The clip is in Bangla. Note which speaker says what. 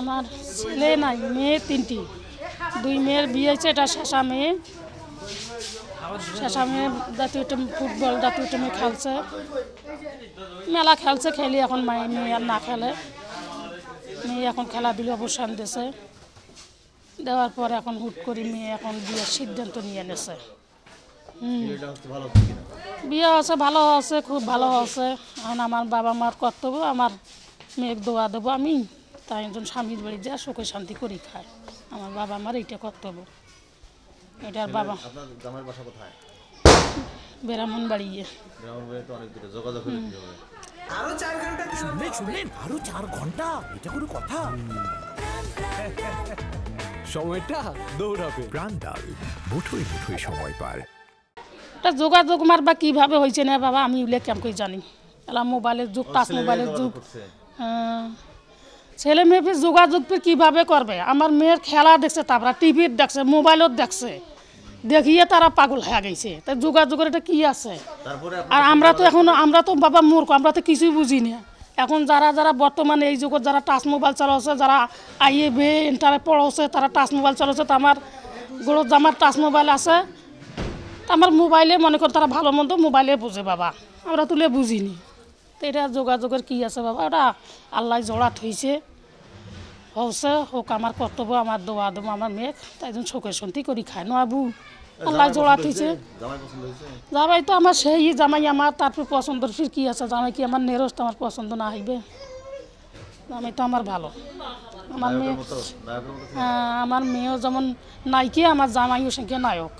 Speaker 1: আমার ছেলে নাই, মেয়ে তিনটি। দুই মেয়ের বিয়ে হয়েছে, এটা শেষা মেয়ে। শেষা মেয়ে জাতীয় টিম ফুটবল জাতীয় টিমে খেলছে। মেলা খেলছে, খেলি এখন মায়ে, মেয়ে আর না খেলে। মেয়ে এখন খেলাধুলো অবসান দিয়েছে। দেওয়ার পর এখন হুট করে মেয়ে এখন বিয়ের সিদ্ধান্ত নিয়ে
Speaker 2: কিনা
Speaker 1: বিয়ে আছে ভালো আছে খুব ভালো আছে এখন আমার বাবা মার কর্তব্য, আমার মেয়ের দোয়া দেবো আমি তাই একজন স্বামীর বাড়ি যা সুখে শান্তি করি খায়। আমার বাবা আমার এইটা কর্তব্য। এটার বাবা
Speaker 2: আপনার গ্রামের বাসা কোথায়?
Speaker 1: বেরামন
Speaker 2: বাড়ি। হলে কি হবে?
Speaker 3: শুনলেন শুনলেন আরও চার ঘণ্টা? এটা কোনো কথা? সময়টা দৌড়াবে।
Speaker 4: প্রাণদাল মুঠোই মুঠোই সময় পার।
Speaker 1: এটা যোগাযোগ মার বা কীভাবে হয়েছে না বাবা আমি উল্লেখ কেমন করে জানি। এলা মোবাইলের যুগ টাচ মোবাইলের যুগ। হ্যাঁ। ছেলে মেয়ে যোগাযোগ কীভাবে করবে? আমার মেয়ের খেলা দেখছে তারপরে টিভির দেখছে মোবাইলত দেখছে। দেখিয়ে তারা পাগল হয়ে গেছে। তা যোগাযোগের এটা কী আছে? আর আমরা তো এখন আমরা তো বাবা মূর্খ আমরা তো কিছুই বুঝি না। এখন যারা যারা বর্তমানে এই যুগত যারা টাচ মোবাইল চালাচ্ছে যারা আইএ বে ইন্টারে পড়াচ্ছে তারা টাচ মোবাইল চালাচ্ছে তো আমার গোড়ত আমার টাচ মোবাইল আছে। তা আমার মোবাইলে মনে কর তারা ভালো মন্দ মোবাইলে বুঝে বাবা। আমরা তুলে বুঝিনি। তো এটা যোগাযোগের কী আছে বাবা? ওটা আল্লাহ জোড়া থইছে। হচ্ছে হোক আমার কর্তব্য আমার দোয়া দেবো আমার মেঘ। তাই জন্য শোকের শান্তি করি খায় নয়াবু আল্লাহ জোড়া থইছে।
Speaker 2: জামাই পছন্দ
Speaker 1: তো আমার সেই জামাই আমার তারপর পছন্দর ফির কি আছে? জামাই কি আমার নেরস তো আমার পছন্দ না হইবে? জামাই তো আমার ভালো। আমার মেয়ে হ্যাঁ, আমার মেয়েও যেমন নায়িকা আমার জামাইও সঙ্গে নায়ক।